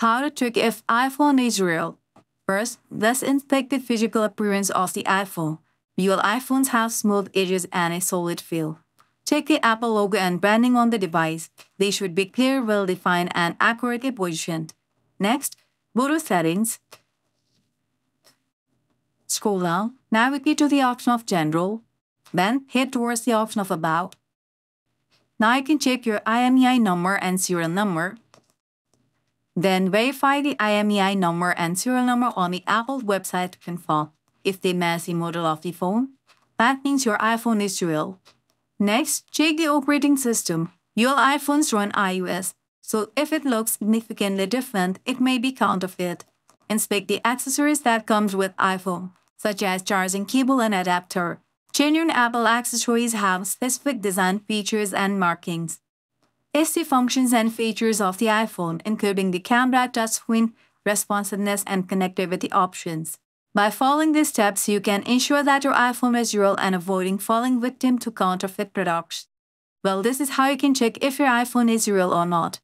How to check if iPhone is real. First, let's inspect the physical appearance of the iPhone. Real iPhones have smooth edges and a solid feel. Check the Apple logo and branding on the device. They should be clear, well defined, and accurately positioned. Next, go to Settings. Scroll down, navigate to the option of General, then head towards the option of About. Now you can check your IMEI number and serial number. Then verify the IMEI number and serial number on the Apple website confirm if they match the model of the phone. That means your iPhone is real. Next, check the operating system. Your iPhones run iOS, so if it looks significantly different, it may be counterfeit. Inspect the accessories that comes with iPhone, such as charging cable and adapter. Genuine Apple accessories have specific design features and markings. Test the functions and features of the iPhone, including the camera, touchscreen, responsiveness, and connectivity options. By following these steps, you can ensure that your iPhone is real and avoiding falling victim to counterfeit products. Well, this is how you can check if your iPhone is real or not.